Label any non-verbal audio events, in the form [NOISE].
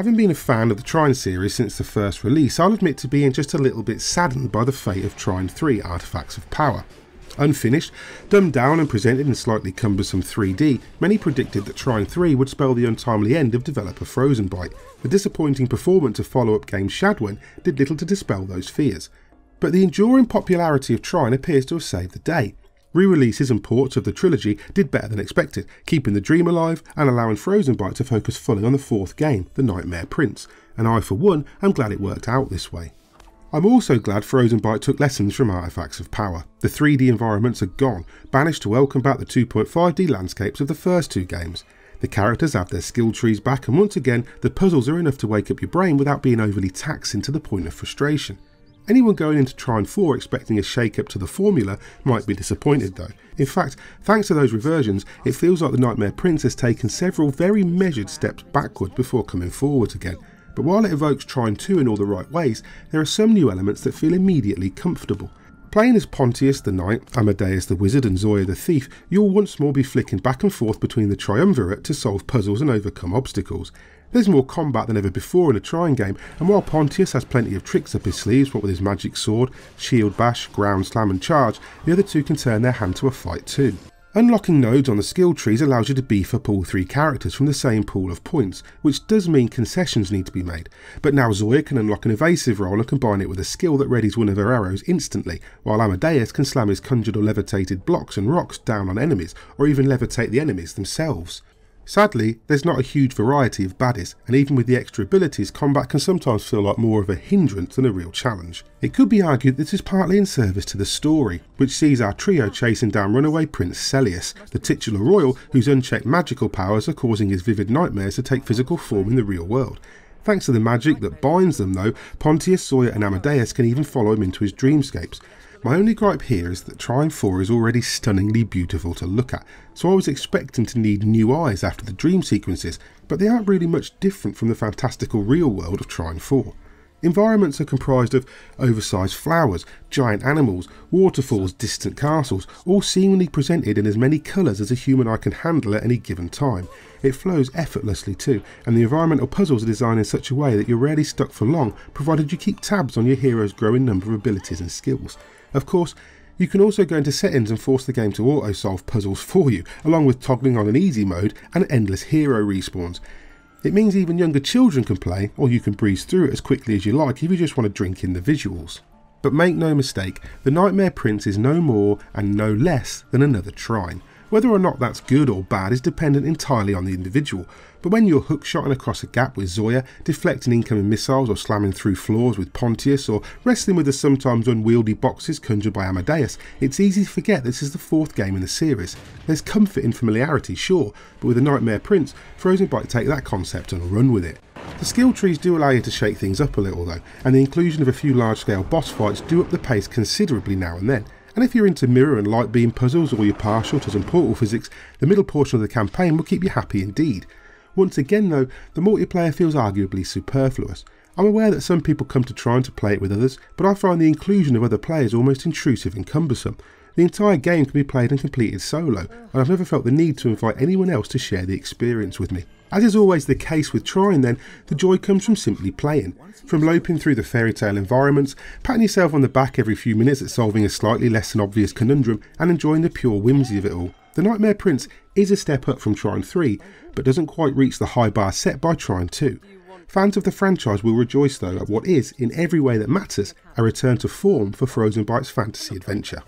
Having been a fan of the Trine series since the first release, I'll admit to being just a little bit saddened by the fate of Trine 3 Artifacts of Power. Unfinished, dumbed down and presented in slightly cumbersome 3D, many predicted that Trine 3 would spell the untimely end of developer Frozenbyte. The disappointing performance of follow-up game Shadwen did little to dispel those fears. But the enduring popularity of Trine appears to have saved the day. Re-releases and ports of the trilogy did better than expected, keeping the dream alive and allowing Frozenbyte to focus fully on the fourth game, The Nightmare Prince, and I for one am glad it worked out this way. I'm also glad Frozenbyte took lessons from Artifacts of Power. The 3D environments are gone, banished to welcome back the 2.5D landscapes of the first two games. The characters have their skill trees back and once again the puzzles are enough to wake up your brain without being overly taxing to the point of frustration. Anyone going into Trine 4 expecting a shake up to the formula might be disappointed though. In fact, thanks to those reversions, it feels like the Nightmare Prince has taken several very measured steps backward before coming forwards again, but while it evokes Trine 2 in all the right ways, there are some new elements that feel immediately comfortable. Playing as Pontius the Knight, Amadeus the Wizard and Zoya the Thief, you'll once more be flicking back and forth between the Triumvirate to solve puzzles and overcome obstacles. There's more combat than ever before in a Trine game, and while Pontius has plenty of tricks up his sleeves, what with his magic sword, shield bash, ground slam and charge, the other two can turn their hand to a fight too. Unlocking nodes on the skill trees allows you to beef up all three characters from the same pool of points, which does mean concessions need to be made, but now Zoya can unlock an evasive roll and combine it with a skill that readies one of her arrows instantly, while Amadeus can slam his conjured or levitated blocks and rocks down on enemies, or even levitate the enemies themselves. Sadly, there's not a huge variety of baddies, and even with the extra abilities, combat can sometimes feel like more of a hindrance than a real challenge. It could be argued this is partly in service to the story, which sees our trio chasing down runaway Prince Selius, the titular royal whose unchecked magical powers are causing his vivid nightmares to take physical form in the real world. Thanks to the magic that binds them though, Pontius, Zoya and Amadeus can even follow him into his dreamscapes, my only gripe here is that Trine 4 is already stunningly beautiful to look at, so I was expecting to need new eyes after the dream sequences, but they aren't really much different from the fantastical real world of Trine 4. Environments are comprised of oversized flowers, giant animals, waterfalls, distant castles, all seemingly presented in as many colours as a human eye can handle at any given time. It flows effortlessly too, and the environmental puzzles are designed in such a way that you're rarely stuck for long, provided you keep tabs on your hero's growing number of abilities and skills. Of course, you can also go into settings and force the game to auto-solve puzzles [LAUGHS] for you, along with toggling on an easy mode and endless hero respawns. It means even younger children can play, or you can breeze through it as quickly as you like if you just want to drink in the visuals. But make no mistake, the Nightmare Prince is no more and no less than another Trine. Whether or not that's good or bad is dependent entirely on the individual, but when you're hookshotting across a gap with Zoya, deflecting incoming missiles or slamming through floors with Pontius, or wrestling with the sometimes unwieldy boxes conjured by Amadeus, it's easy to forget this is the fourth game in the series. There's comfort in familiarity, sure, but with the Nightmare Prince, Frozen Frozenbyte take that concept and run with it. The skill trees do allow you to shake things up a little though, and the inclusion of a few large scale boss fights do up the pace considerably now and then, and if you're into mirror and light beam puzzles or you're partial to some portal physics, the middle portion of the campaign will keep you happy indeed. Once again though, the multiplayer feels arguably superfluous. I'm aware that some people come to Trine to play it with others, but I find the inclusion of other players almost intrusive and cumbersome. The entire game can be played and completed solo, and I've never felt the need to invite anyone else to share the experience with me. As is always the case with Trine then, the joy comes from simply playing. From loping through the fairy tale environments, patting yourself on the back every few minutes at solving a slightly less than obvious conundrum, and enjoying the pure whimsy of it all. The Nightmare Prince is a step up from Trine 3, but doesn't quite reach the high bar set by Trine 2. Fans of the franchise will rejoice though at what is, in every way that matters, a return to form for Frozenbyte's fantasy adventure.